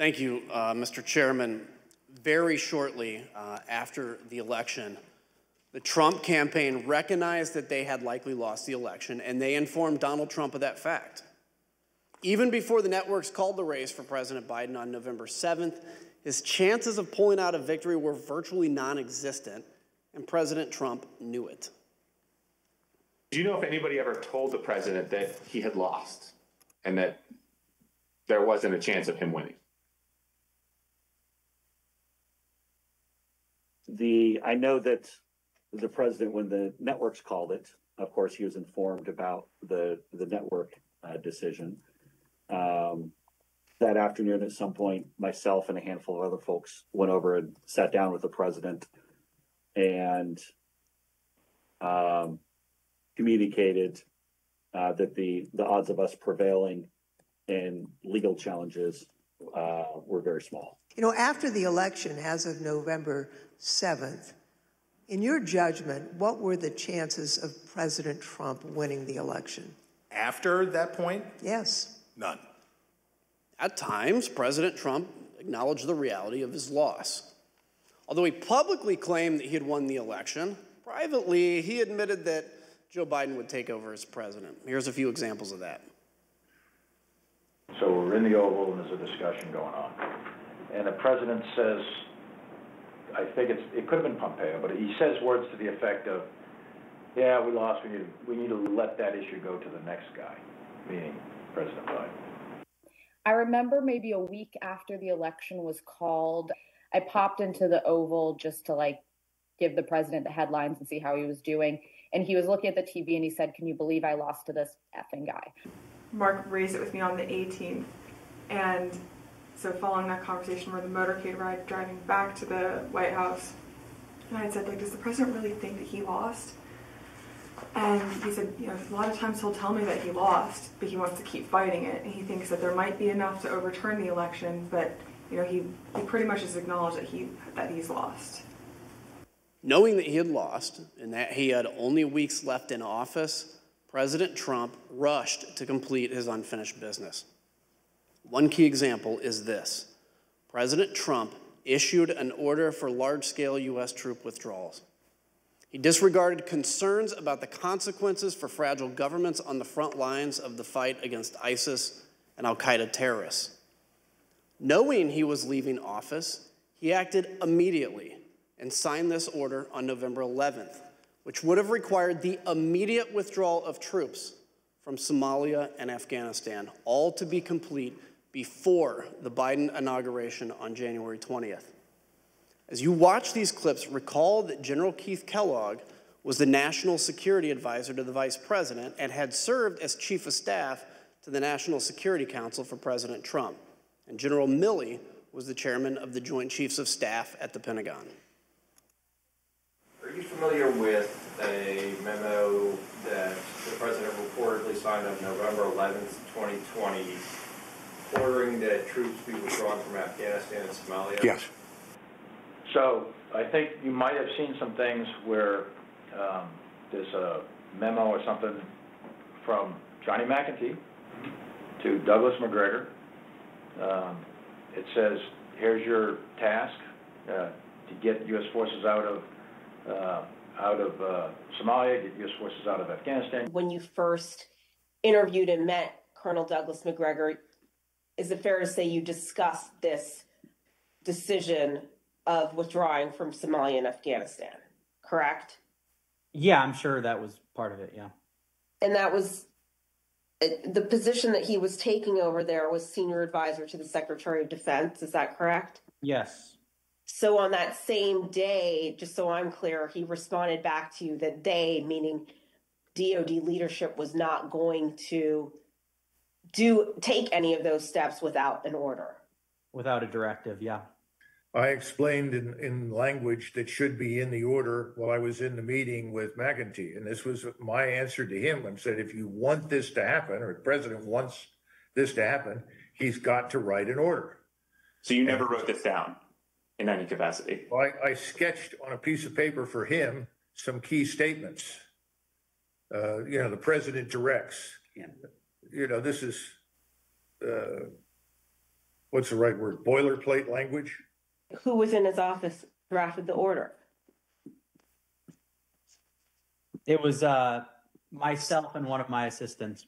Thank you, uh, Mr. Chairman. Very shortly uh, after the election, the Trump campaign recognized that they had likely lost the election, and they informed Donald Trump of that fact. Even before the networks called the race for President Biden on November 7th, his chances of pulling out a victory were virtually non existent, and President Trump knew it. Do you know if anybody ever told the president that he had lost and that there wasn't a chance of him winning? The I know that the president, when the networks called it, of course, he was informed about the the network uh, decision. Um, that afternoon, at some point, myself and a handful of other folks went over and sat down with the president and um, communicated uh, that the the odds of us prevailing in legal challenges uh, were very small. You know, after the election, as of November 7th, in your judgment, what were the chances of President Trump winning the election? After that point, Yes. none. At times, President Trump acknowledged the reality of his loss. Although he publicly claimed that he had won the election, privately he admitted that Joe Biden would take over as president. Here's a few examples of that. So we're in the Oval and there's a discussion going on. And the president says, I think it's, it could have been Pompeo, but he says words to the effect of, yeah, we lost, we need, we need to let that issue go to the next guy, meaning President Biden. I remember maybe a week after the election was called, I popped into the Oval just to like give the president the headlines and see how he was doing. And he was looking at the TV and he said, Can you believe I lost to this effing guy? Mark raised it with me on the 18th. And so following that conversation, we're the motorcade ride driving back to the White House. And I had said, like, does the president really think that he lost? And he said, you know, a lot of times he'll tell me that he lost, but he wants to keep fighting it. And he thinks that there might be enough to overturn the election, but you know, he, he pretty much has acknowledged that he that he's lost. Knowing that he had lost and that he had only weeks left in office, President Trump rushed to complete his unfinished business. One key example is this President Trump issued an order for large scale U.S. troop withdrawals. He disregarded concerns about the consequences for fragile governments on the front lines of the fight against ISIS and Al Qaeda terrorists. Knowing he was leaving office, he acted immediately and signed this order on November 11th, which would have required the immediate withdrawal of troops from Somalia and Afghanistan, all to be complete before the Biden inauguration on January 20th. As you watch these clips, recall that General Keith Kellogg was the national security advisor to the vice president and had served as chief of staff to the National Security Council for President Trump. And General Milley was the chairman of the Joint Chiefs of Staff at the Pentagon. Are you familiar with a memo that the president reportedly signed on November 11th, 2020, ordering that troops be withdrawn from Afghanistan and Somalia? Yes. So I think you might have seen some things where um, there's a memo or something from Johnny McEntee to Douglas Macgregor. Um, it says, here's your task uh, to get U.S. forces out of uh, out of uh, Somalia, get U.S. forces out of Afghanistan. When you first interviewed and met Colonel Douglas Macgregor, is it fair to say you discussed this decision of withdrawing from Somalia and Afghanistan, correct? Yeah, I'm sure that was part of it. Yeah. And that was the position that he was taking over there was senior advisor to the Secretary of Defense. Is that correct? Yes. So on that same day, just so I'm clear, he responded back to you that they, meaning DoD leadership, was not going to do take any of those steps without an order. Without a directive, yeah. I explained in, in language that should be in the order while I was in the meeting with McEntee. And this was my answer to him. I said, if you want this to happen, or the president wants this to happen, he's got to write an order. So you never wrote this down in any capacity? Well, I, I sketched on a piece of paper for him some key statements. Uh, you know, the president directs. You know, this is, uh, what's the right word, boilerplate language? Who was in his office drafted the order? It was uh, myself and one of my assistants.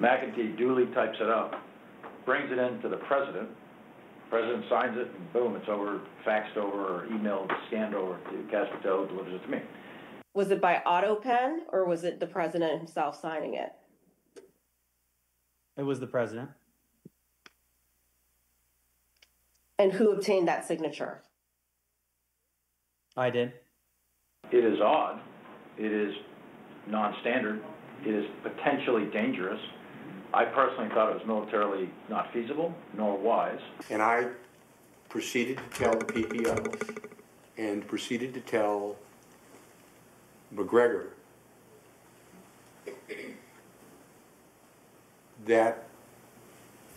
McEntee duly types it up, brings it in to the president. President signs it, and boom, it's over, faxed over, or emailed, scanned over to Kash Patel, delivers it to me. Was it by auto pen or was it the president himself signing it? It was the president. And who obtained that signature? I did. It is odd, it is non-standard, it is potentially dangerous. I personally thought it was militarily not feasible nor wise. And I proceeded to tell the PPO and proceeded to tell Macgregor that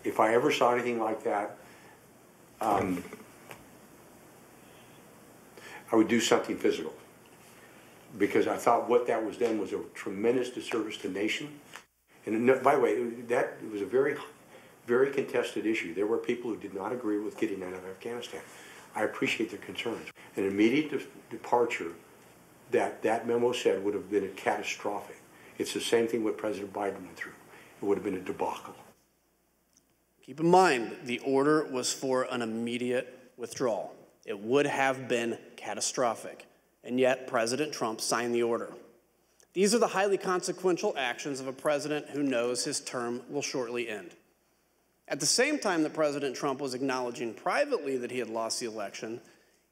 if I ever saw anything like that, um, I would do something physical. Because I thought what that was done was a tremendous disservice to the nation. And by the way, that was a very, very contested issue. There were people who did not agree with getting out of Afghanistan. I appreciate their concerns. An immediate de- departure that that memo said would have been a catastrophic. It's the same thing what President Biden went through. It would have been a debacle. Keep in mind, the order was for an immediate withdrawal. It would have been catastrophic, and yet President Trump signed the order. These are the highly consequential actions of a president who knows his term will shortly end. At the same time that President Trump was acknowledging privately that he had lost the election,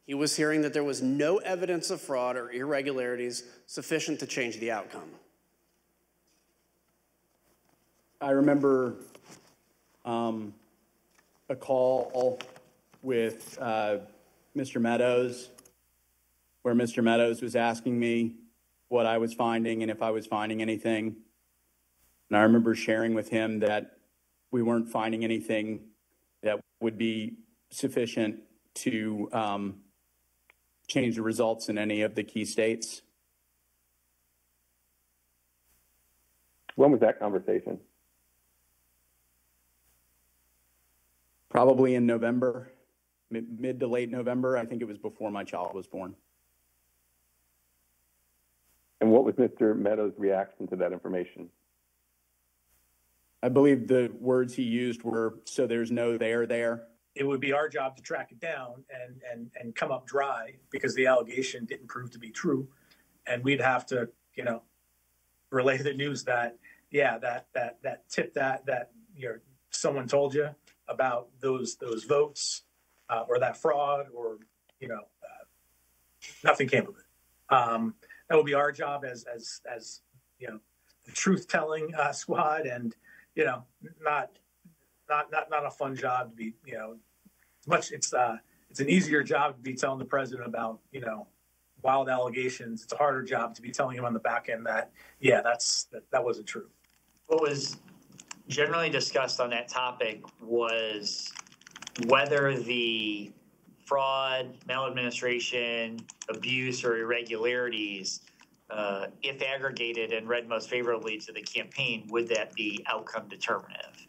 he was hearing that there was no evidence of fraud or irregularities sufficient to change the outcome. I remember um, a call with uh, Mr. Meadows, where Mr. Meadows was asking me what I was finding and if I was finding anything. And I remember sharing with him that we weren't finding anything that would be sufficient to um, change the results in any of the key states. When was that conversation? Probably in November, mid, mid to late November. I think it was before my child was born. And what was Mr. Meadows' reaction to that information? I believe the words he used were, so there's no there there. It would be our job to track it down and, and, and come up dry because the allegation didn't prove to be true. And we'd have to, you know, relay the news that, yeah, that, that, that tip that, that, you know, someone told you about those, those votes, uh, or that fraud or, you know, uh, nothing came of it. Um, that will be our job as, as, as, you know, the truth telling, uh, squad and, you know, not, not, not, not a fun job to be, you know, much, it's, uh, it's an easier job to be telling the president about, you know, wild allegations. It's a harder job to be telling him on the back end that, yeah, that's, that, that wasn't true. What was generally discussed on that topic was whether the fraud, maladministration, abuse, or irregularities, uh, if aggregated and read most favorably to the campaign, would that be outcome determinative?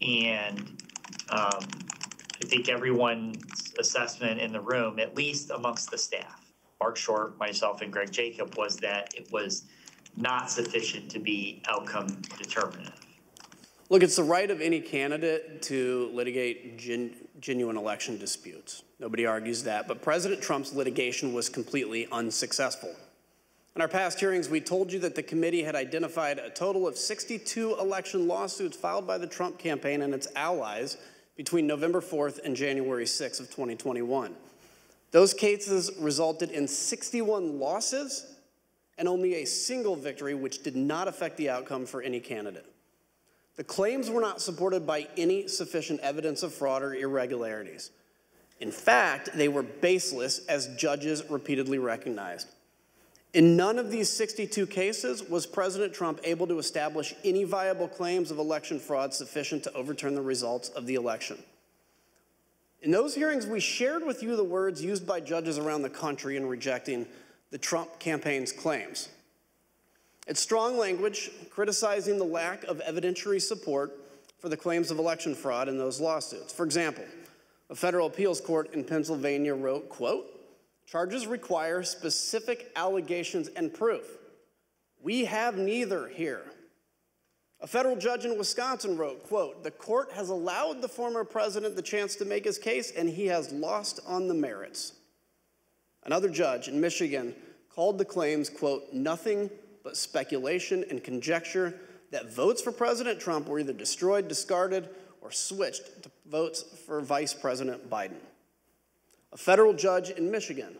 And um, I think everyone's assessment in the room, at least amongst the staff, Marc Short, myself, and Greg Jacob, was that it was not sufficient to be outcome determinative. Look, it's the right of any candidate to litigate gen- genuine election disputes. Nobody argues that. But President Trump's litigation was completely unsuccessful. In our past hearings, we told you that the committee had identified a total of 62 election lawsuits filed by the Trump campaign and its allies between November 4th and January 6th of 2021. Those cases resulted in 61 losses and only a single victory, which did not affect the outcome for any candidate. The claims were not supported by any sufficient evidence of fraud or irregularities. In fact, they were baseless, as judges repeatedly recognized. In none of these 62 cases was President Trump able to establish any viable claims of election fraud sufficient to overturn the results of the election. In those hearings, we shared with you the words used by judges around the country in rejecting the Trump campaign's claims. It's strong language criticizing the lack of evidentiary support for the claims of election fraud in those lawsuits. For example, a federal appeals court in Pennsylvania wrote, quote, charges require specific allegations and proof. We have neither here. A federal judge in Wisconsin wrote, quote, the court has allowed the former president the chance to make his case and he has lost on the merits. Another judge in Michigan called the claims, quote, nothing but speculation and conjecture that votes for President Trump were either destroyed, discarded, or switched to votes for Vice President Biden. A federal judge in Michigan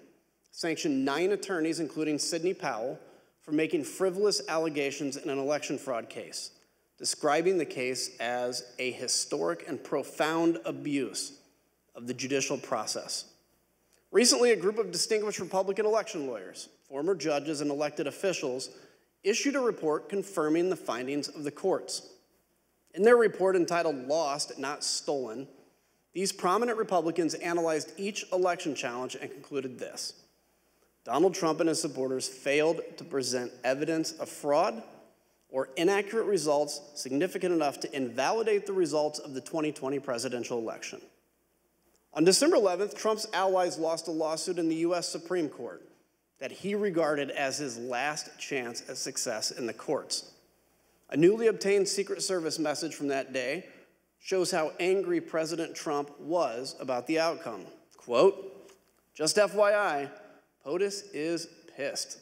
sanctioned nine attorneys, including Sidney Powell, for making frivolous allegations in an election fraud case, describing the case as a historic and profound abuse of the judicial process. Recently, a group of distinguished Republican election lawyers, former judges, and elected officials issued a report confirming the findings of the courts. In their report entitled Lost, Not Stolen, these prominent Republicans analyzed each election challenge and concluded this Donald Trump and his supporters failed to present evidence of fraud or inaccurate results significant enough to invalidate the results of the 2020 presidential election. On December 11th, Trump's allies lost a lawsuit in the U.S. Supreme Court that he regarded as his last chance at success in the courts. A newly obtained Secret Service message from that day shows how angry President Trump was about the outcome. Quote, just FYI, POTUS is pissed.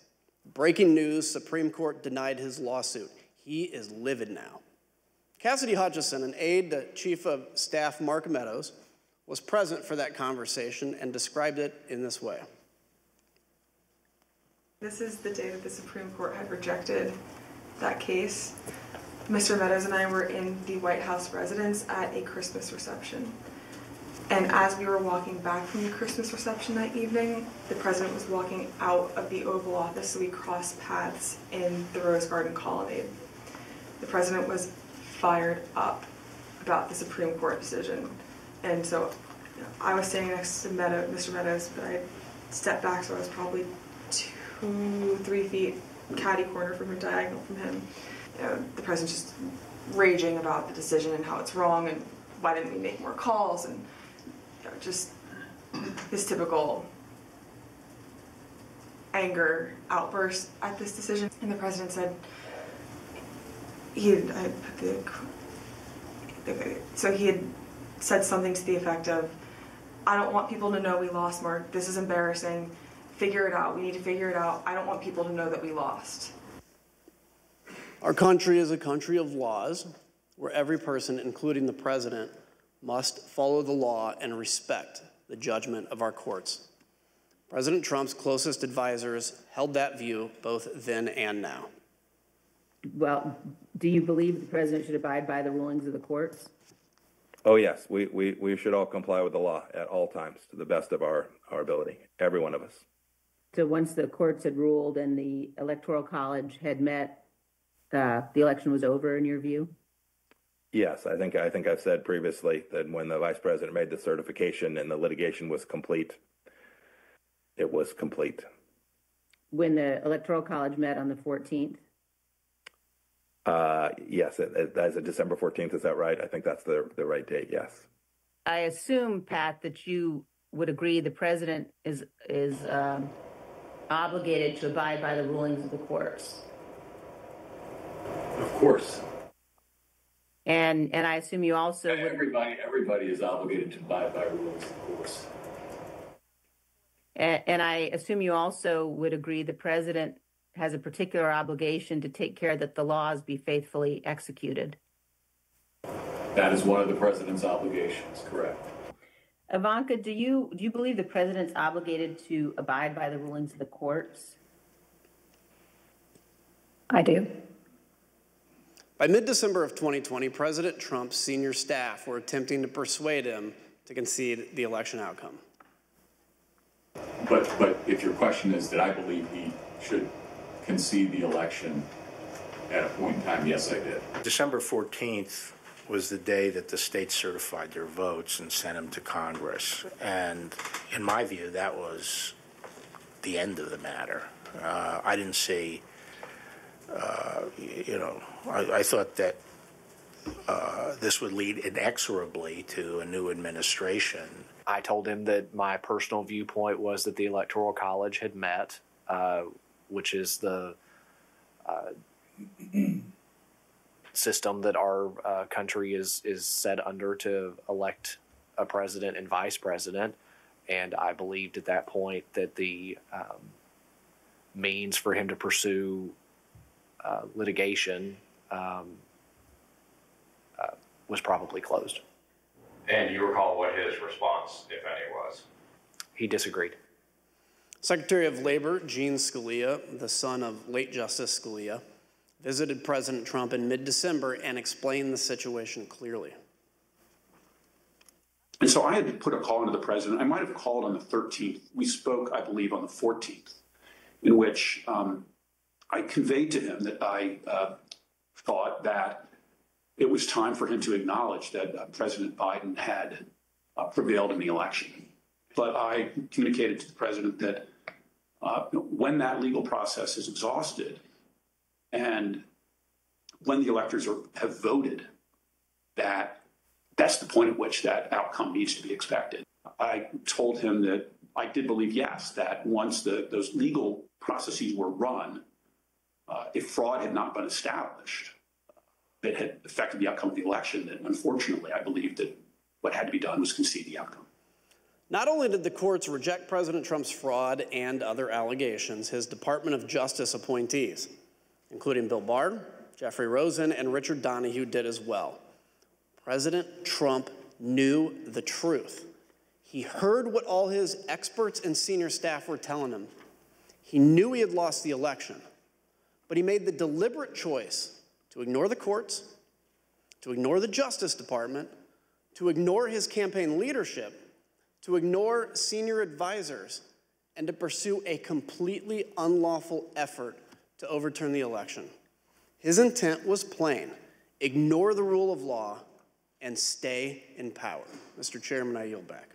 Breaking news Supreme Court denied his lawsuit. He is livid now. Cassidy Hutchinson, an aide to Chief of Staff Mark Meadows, was present for that conversation and described it in this way. This is the day that the Supreme Court had rejected that case. Mr. Meadows and I were in the White House residence at a Christmas reception. And as we were walking back from the Christmas reception that evening, the president was walking out of the Oval Office, so we crossed paths in the Rose Garden colonnade. The president was fired up about the Supreme Court decision. And so I was standing next to Mr. Meadows, but I stepped back, so I was probably two, three feet caddy corner from him, diagonal from him. You know, the president's just raging about the decision and how it's wrong and why didn't we make more calls and you know, just his typical anger outburst at this decision. And the president said he had, I put the so he had said something to the effect of, "I don't want people to know we lost, Mark. This is embarrassing." Figure it out. We need to figure it out. I don't want people to know that we lost. Our country is a country of laws where every person, including the president, must follow the law and respect the judgment of our courts. President Trump's closest advisors held that view both then and now. Well, do you believe the president should abide by the rulings of the courts? Oh, yes. We, we, we should all comply with the law at all times to the best of our, our ability, every one of us. So once the courts had ruled and the electoral college had met, uh, the election was over in your view? Yes, I think I think I've said previously that when the vice president made the certification and the litigation was complete, it was complete. When the electoral college met on the 14th? Uh, yes, it, it, that is a December 14th. Is that right? I think that's the the right date. Yes. I assume, Pat, that you would agree the president is is um, obligated to abide by the rulings of the courts. Of course. And and I assume you also would. Everybody, everybody is obligated to abide by rules, of course. And, and I assume you also would agree the president has a particular obligation to take care that the laws be faithfully executed. That is one of the president's obligations, correct? Ivanka, do you do you believe the president's obligated to abide by the rulings of the courts? I do. By mid December of 2020, President Trump's senior staff were attempting to persuade him to concede the election outcome. But but if your question is, that I believe he should concede the election at a point in time? Yes, I did. December 14th was the day that the states certified their votes and sent them to Congress. And in my view, that was the end of the matter. Uh, I didn't see, uh, you know, I, I, thought that uh, this would lead inexorably to a new administration. I told him that my personal viewpoint was that the Electoral College had met, uh, which is the uh, system that our uh, country is is set under to elect a president and vice president. And I believed at that point that the um, means for him to pursue uh, litigation um, uh, was probably closed. And you recall what his response, if any, was? He disagreed. Secretary of Labor Gene Scalia, the son of late Justice Scalia, visited President Trump in mid December and explained the situation clearly. And so I had put a call into the president. I might have called on the 13th. We spoke, I believe, on the 14th, in which um, I conveyed to him that I uh, thought that it was time for him to acknowledge that uh, President Biden had uh, prevailed in the election. But I communicated to the president that uh, when that legal process is exhausted and when the electors are, have voted, that that's the point at which that outcome needs to be expected. I told him that I did believe, yes, that once the, those legal processes were run, uh, if fraud had not been established that had affected the outcome of the election, then unfortunately, I believe that what had to be done was concede the outcome. Not only did the courts reject President Trump's fraud and other allegations, his Department of Justice appointees, including Bill Barr, Jeffrey Rosen, and Richard Donoghue, did as well. President Trump knew the truth. He heard what all his experts and senior staff were telling him. He knew he had lost the election, but he made the deliberate choice to ignore the courts, to ignore the Justice Department, to ignore his campaign leadership, to ignore senior advisors, and to pursue a completely unlawful effort to overturn the election. His intent was plain ignore the rule of law and stay in power. Mr. Chairman, I yield back.